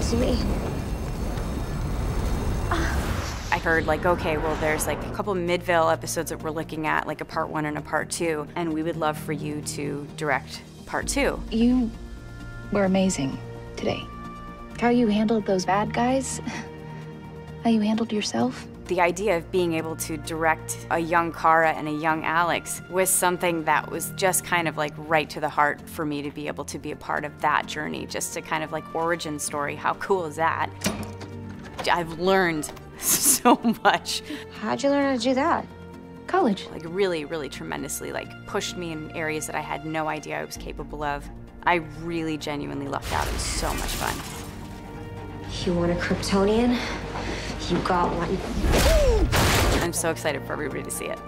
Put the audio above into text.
to me. I heard like, okay, well, there's like a couple Midvale episodes that we're looking at, like a part one and a part two, and we would love for you to direct part two. You were amazing today. How you handled those bad guys, how you handled yourself. The idea of being able to direct a young Kara and a young Alex was something that was just kind of like right to the heart for me to be able to be a part of that journey, just to kind of like origin story. How cool is that? I've learned so much. How'd you learn how to do that? College. Like really, really tremendously like pushed me in areas that I had no idea I was capable of. I really genuinely lucked out. It was so much fun. You want a Kryptonian? You got one. I'm so excited for everybody to see it.